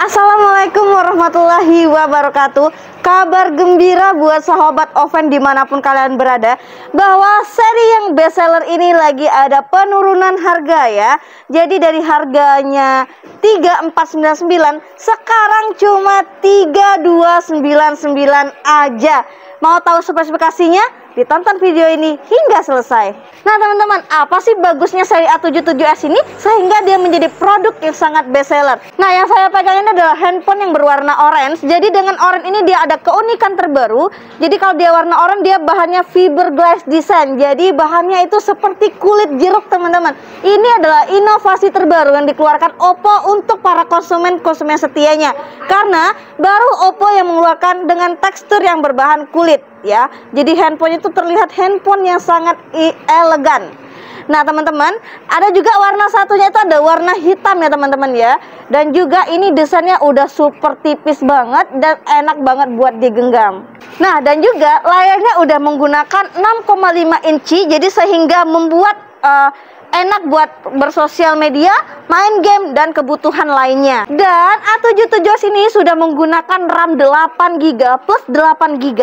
Assalamualaikum warahmatullahi wabarakatuh. Kabar gembira buat sahabat Oven di mana pun kalian berada Bahwa seri yang bestseller ini lagi ada penurunan harga ya. Jadi dari harganya 3499 Sekarang cuma 3299 aja. Mau tahu spesifikasinya? Ditonton video ini hingga selesai. Nah teman-teman, apa sih bagusnya seri A77s ini sehingga dia menjadi produk yang sangat best seller? Nah yang saya pegang ini adalah handphone yang berwarna orange. Jadi dengan orange ini dia ada keunikan terbaru. Jadi kalau dia warna orange dia bahannya fiberglass design. Jadi bahannya itu seperti kulit jeruk teman-teman. Ini adalah inovasi terbaru yang dikeluarkan Oppo untuk para konsumen-konsumen setianya. Karena baru Oppo yang mengeluarkan dengan tekstur yang berbahan kulit ya. Jadi handphone itu terlihat handphone yang sangat elegan. Nah teman-teman ada juga warna satunya itu ada warna hitam ya teman-teman ya Dan juga ini desainnya udah super tipis banget dan enak banget buat digenggam Nah dan juga layarnya udah menggunakan 6,5 inci Jadi sehingga membuat uh, enak buat bersosial media, main game, dan kebutuhan lainnya. Dan A77 ini sudah menggunakan RAM 8GB plus 8GB.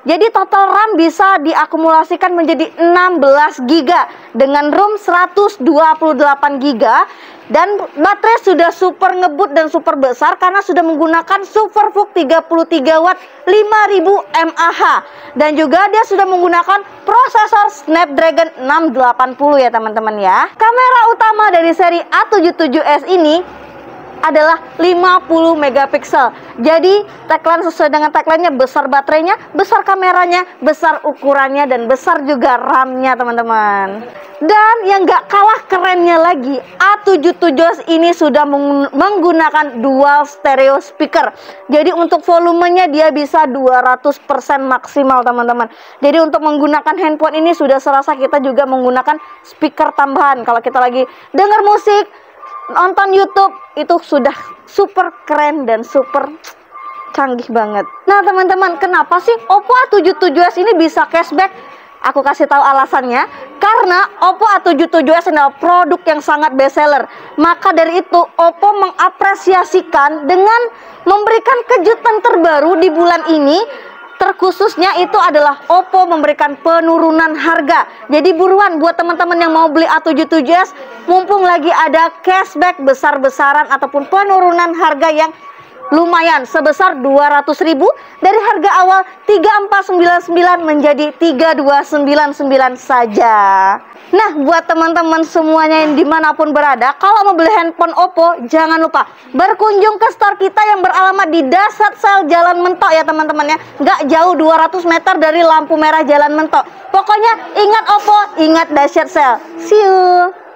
Jadi total RAM bisa diakumulasikan menjadi 16GB dengan ROM 128GB dan baterai sudah super ngebut dan super besar karena sudah menggunakan SuperVOOC 33 watt 5000 mAh. Dan juga dia sudah menggunakan prosesor Snapdragon 680 ya teman-teman ya. Kamera utama dari seri A77s ini adalah 50 megapiksel. Jadi tagline sesuai dengan tagline-nya besar baterainya, besar kameranya, besar ukurannya dan besar juga RAM-nya teman-teman. Dan yang gak kalah kerennya lagi, A77 ini sudah menggunakan dual stereo speaker. Jadi untuk volumenya dia bisa 200% maksimal teman-teman. Jadi untuk menggunakan handphone ini sudah serasa kita juga menggunakan speaker tambahan. Kalau kita lagi dengar musik, nonton YouTube itu sudah super keren dan super canggih banget. Nah, teman-teman, kenapa sih Oppo A77s ini bisa cashback? Aku kasih tahu alasannya. Karena Oppo A77s adalah produk yang sangat best seller. Maka dari itu, Oppo mengapresiasikan dengan memberikan kejutan terbaru di bulan ini terkhususnya itu adalah Oppo memberikan penurunan harga. Jadi buruan buat teman-teman yang mau beli A77s, mumpung lagi ada cashback besar-besaran ataupun penurunan harga yang lumayan sebesar 200.000 dari harga awal 3499 menjadi 3299 saja. Nah, buat teman-teman semuanya yang di mana pun berada, kalau mau beli handphone Oppo, jangan lupa berkunjung ke store kita yang beralamat di Dasar Sel Jalan Mentok ya teman-teman ya. Nggak jauh 200 meter dari lampu merah Jalan Mentok. Pokoknya ingat Oppo, ingat Dasar Sel. See you.